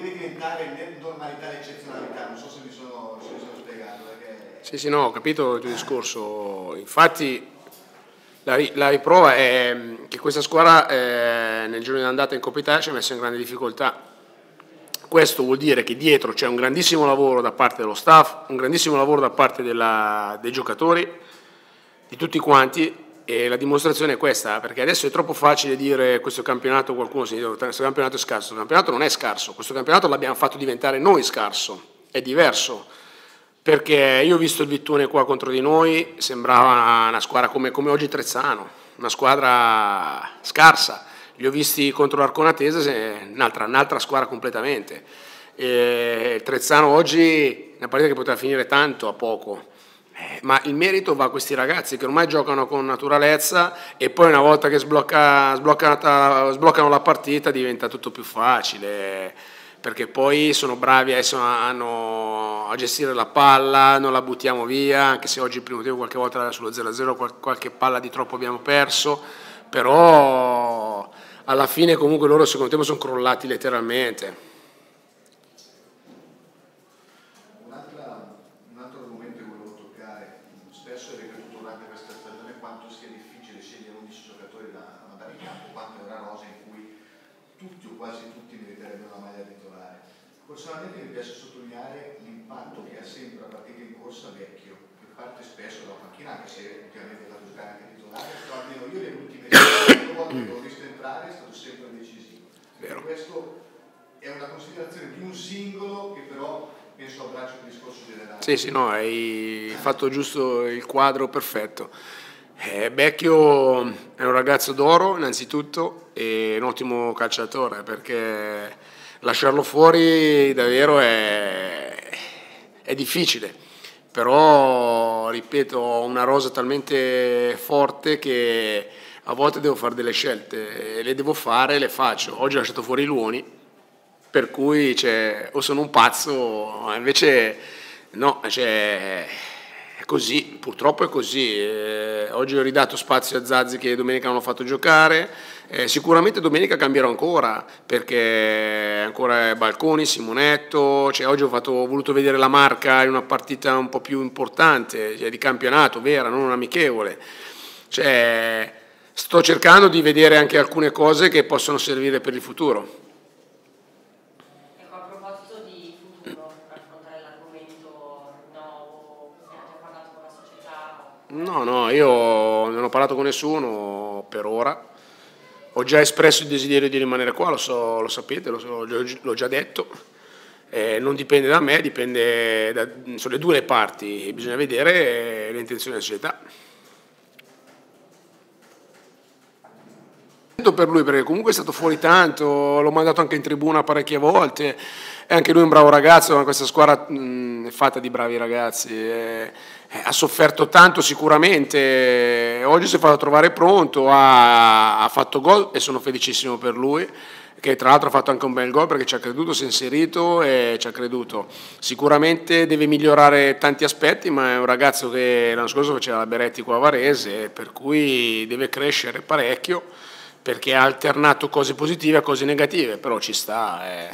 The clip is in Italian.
deve diventare normalità l'eccezionalità, non so se mi sono, se mi sono spiegato. Perché... Sì, sì, no, ho capito il tuo discorso. Infatti la, la riprova è che questa squadra eh, nel giorno di andata in Coppa Italia ci ha messo in grande difficoltà. Questo vuol dire che dietro c'è un grandissimo lavoro da parte dello staff, un grandissimo lavoro da parte della, dei giocatori, di tutti quanti, e la dimostrazione è questa, perché adesso è troppo facile dire questo campionato, qualcuno si dice questo campionato è scarso, questo campionato non è scarso, questo campionato l'abbiamo fatto diventare noi scarso, è diverso, perché io ho visto il Vittone qua contro di noi, sembrava una squadra come, come oggi Trezzano, una squadra scarsa, li ho visti contro l'Arconatese, un'altra, un'altra squadra completamente. E Trezzano oggi è una partita che poteva finire tanto a poco, ma il merito va a questi ragazzi che ormai giocano con naturalezza e poi una volta che sblocca, sbloccano la partita diventa tutto più facile perché poi sono bravi a, gestire la palla, non la buttiamo via, anche se oggi il primo tempo qualche volta sullo 0-0 qualche palla di troppo abbiamo perso, però alla fine comunque loro secondo tempo sono crollati letteralmente. Quasi tutti meriterebbero la maglia titolare. Personalmente mi piace sottolineare l'impatto che ha sempre la partita in corsa vecchio, che parte spesso dalla panchina, anche se ultimamente è stato giocare anche titolare, però almeno io le ultime volte che l'ho visto entrare è stato sempre decisivo. Questo è una considerazione di un singolo che però penso abbraccia il discorso generale. Sì, sì, no, hai fatto giusto il quadro perfetto. Eh, Becchio è un ragazzo d'oro innanzitutto e un ottimo calciatore perché lasciarlo fuori davvero è, è difficile, però ripeto ho una rosa talmente forte che a volte devo fare delle scelte e le devo fare e le faccio. Oggi ho lasciato fuori Luoni, per cui cioè, o sono un pazzo, invece no, cioè, così, purtroppo è così. Eh, oggi ho ridato spazio a Zazzi che domenica non ho fatto giocare, eh, sicuramente domenica cambierò ancora perché ancora Balconi, Simonetto, cioè, oggi ho, fatto, ho, voluto vedere la marca in una partita un po' più importante, cioè, di campionato, vera, non amichevole. Cioè, sto cercando di vedere anche alcune cose che possono servire per il futuro. No, no, io non ho parlato con nessuno per ora. Ho già espresso il desiderio di rimanere qua, lo, so, lo sapete, l'ho già detto. Eh, non dipende da me, dipende da, sono le due le parti, bisogna vedere le intenzioni della società. Per lui perché comunque è stato fuori tanto, l'ho mandato anche in tribuna parecchie volte, è anche lui un bravo ragazzo, ma questa squadra mh, è fatta di bravi ragazzi, è, è, ha sofferto tanto sicuramente, oggi si è fatto trovare pronto, ha, ha fatto gol e sono felicissimo per lui che tra l'altro ha fatto anche un bel gol perché ci ha creduto, si è inserito e ci ha creduto. Sicuramente deve migliorare tanti aspetti, ma è un ragazzo che l'anno scorso faceva la Beretti qua a Varese, per cui deve crescere parecchio perché ha alternato cose positive a cose negative, però ci sta. Eh.